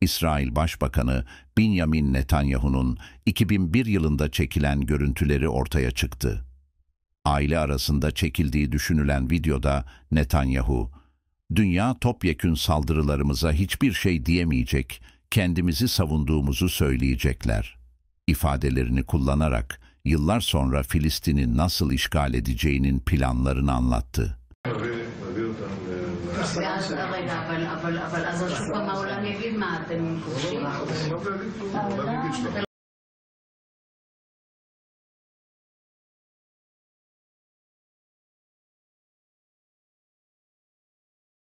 İsrail Başbakanı Benjamin Netanyahu'nun 2001 yılında çekilen görüntüleri ortaya çıktı. Aile arasında çekildiği düşünülen videoda Netanyahu, "Dünya topyekün saldırılarımıza hiçbir şey diyemeyecek, kendimizi savunduğumuzu söyleyecekler." ifadelerini kullanarak yıllar sonra Filistin'i nasıl işgal edeceğinin planlarını anlattı. אבל, אבל, אבל אז שוב פעם העולם יגיד מה אתם כובשים?